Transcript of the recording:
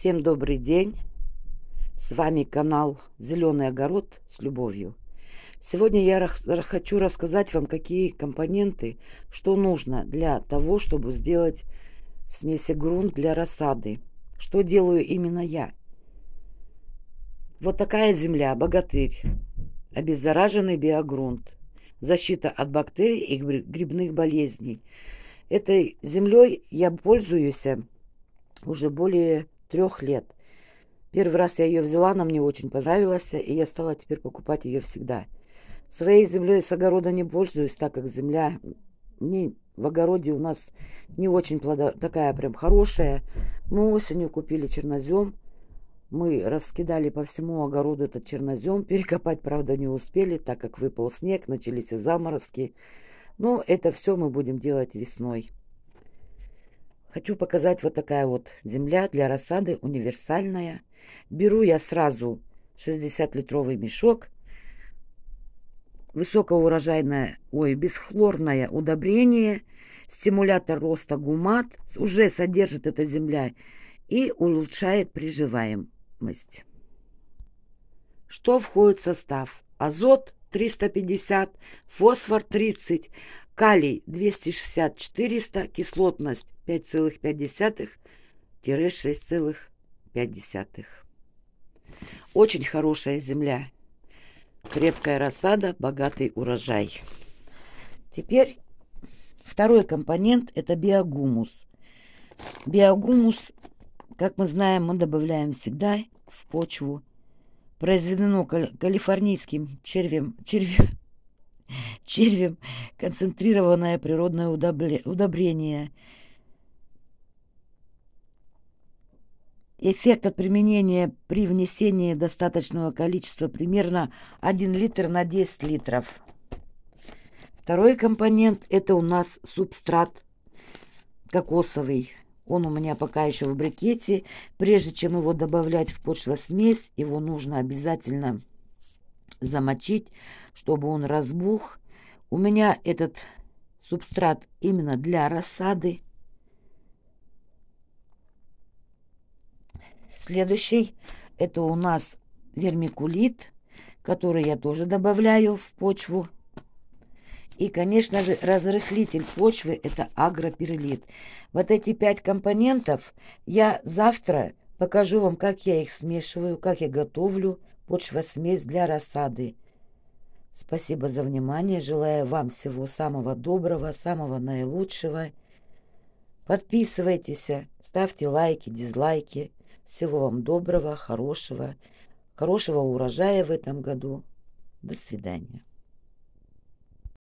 Всем добрый день! С вами канал Зеленый огород с любовью. Сегодня я хочу рассказать вам, какие компоненты, что нужно для того, чтобы сделать смеси грунт для рассады. Что делаю именно я. Вот такая земля, богатырь, обеззараженный биогрунт, защита от бактерий и грибных болезней. Этой землей я пользуюсь уже более трех лет. Первый раз я ее взяла, она мне очень понравилась, и я стала теперь покупать ее всегда. Своей землей с огорода не пользуюсь, так как земля не, в огороде у нас не очень плодо, такая прям хорошая. Мы осенью купили чернозем. Мы раскидали по всему огороду этот чернозем. Перекопать, правда, не успели, так как выпал снег, начались заморозки. Но это все мы будем делать весной. Хочу показать вот такая вот земля для рассады универсальная. Беру я сразу 60-литровый мешок. Высокоурожайное, ой, бесхлорное удобрение, стимулятор роста гумат уже содержит эта земля и улучшает приживаемость. Что входит в состав? Азот 350, фосфор 30, калий 260-400, кислотность 5,5-6,5. Очень хорошая земля. Крепкая рассада, богатый урожай. Теперь второй компонент – это биогумус. Биогумус, как мы знаем, мы добавляем всегда в почву. Произведено калифорнийским червем, червем, червем концентрированное природное удобрение. Эффект от применения при внесении достаточного количества примерно 1 литр на 10 литров. Второй компонент это у нас субстрат кокосовый. Он у меня пока еще в брикете. Прежде чем его добавлять в почвосмесь, его нужно обязательно замочить, чтобы он разбух. У меня этот субстрат именно для рассады. Следующий это у нас вермикулит, который я тоже добавляю в почву. И, конечно же, разрыхлитель почвы – это агроперлит. Вот эти пять компонентов я завтра покажу вам, как я их смешиваю, как я готовлю почвосмесь для рассады. Спасибо за внимание. Желаю вам всего самого доброго, самого наилучшего. Подписывайтесь, ставьте лайки, дизлайки. Всего вам доброго, хорошего, хорошего урожая в этом году. До свидания.